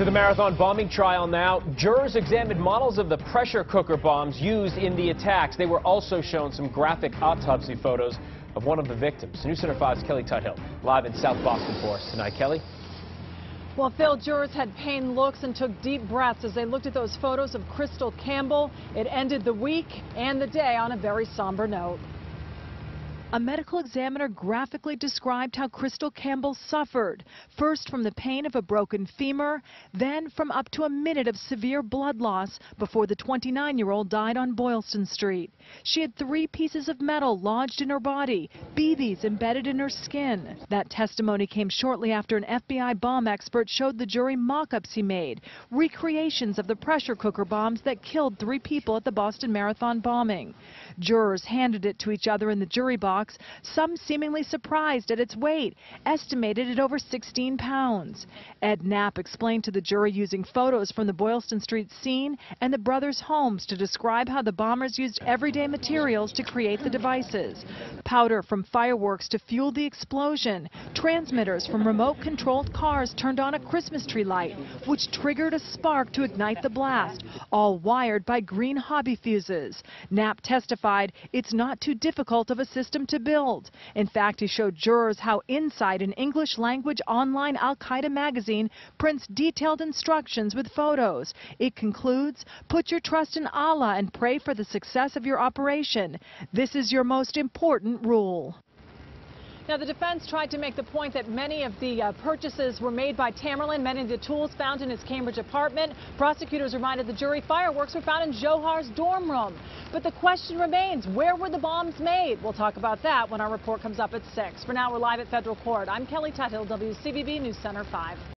To the marathon bombing trial now. Jurors examined models of the pressure cooker bombs used in the attacks. They were also shown some graphic autopsy photos of one of the victims. News Center 5's Kelley Tuthill live in South Boston for us tonight. Kelly? Well, Phil, jurors had pained looks and took deep breaths as they looked at those photos of Krystle Campbell. It ended the week and the day on a very somber note. A medical examiner graphically described how Krystle Campbell suffered, first from the pain of a broken femur, then from up to a minute of severe blood loss before the 29-year-old died on Boylston Street. She had three pieces of metal lodged in her body, BBs embedded in her skin. That testimony came shortly after an FBI bomb expert showed the jury mock-ups he made, recreations of the pressure cooker bombs that killed three people at the Boston Marathon bombing. Jurors handed it to each other in the jury box box, some seemingly surprised at its weight, estimated at over 16 pounds. Ed Knapp explained to the jury using photos from the Boylston Street scene and the brothers' homes to describe how the bombers used everyday materials to create the devices. Powder from fireworks to fuel the explosion. Transmitters from remote-controlled cars turned on a Christmas tree light, which triggered a spark to ignite the blast, all wired by green hobby fuses. Knapp testified it's not too difficult of a system to build. In fact, he showed jurors how inside an English language online Al Qaeda magazine prints detailed instructions with photos. It concludes, put your trust in Allah and pray for the success of your operation. This is your most important rule. Now, the defense tried to make the point that many of the uh, purchases were made by Tamerlan, many of the tools found in his Cambridge apartment. Prosecutors reminded the jury fireworks were found in Dzhokhar's dorm room. But the question remains, where were the bombs made? We'll talk about that when our report comes up at 6. For now, we're live at federal court. I'm Kelley Tuthill, WCVB News Center 5.